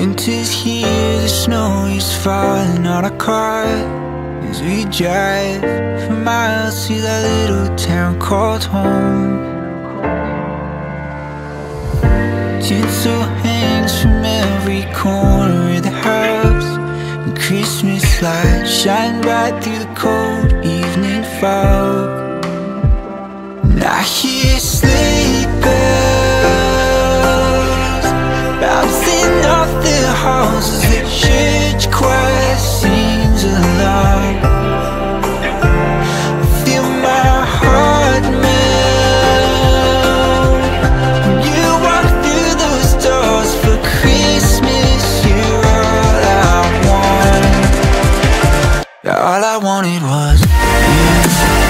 Winter's here, the snow is falling on our car. As we drive for miles to that little town called home. Tinsel hangs from every corner of the house. And Christmas lights shine bright through the cold evening fog. And I hear sleigh the houses feel my heart melt When you walk through those doors For Christmas you're all I want. Yeah, all I wanted was you.